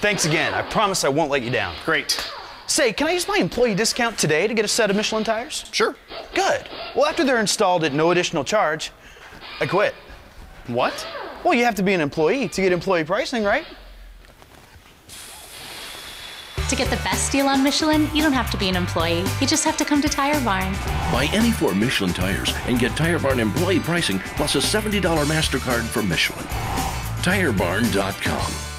Thanks again. I promise I won't let you down. Great. Say, can I use my employee discount today to get a set of Michelin tires? Sure. Good. Well, after they're installed at no additional charge, I quit. What? Well, you have to be an employee to get employee pricing, right? To get the best deal on Michelin, you don't have to be an employee. You just have to come to Tire Barn. Buy any four Michelin tires and get Tire Barn employee pricing plus a $70 MasterCard from Michelin. TireBarn.com.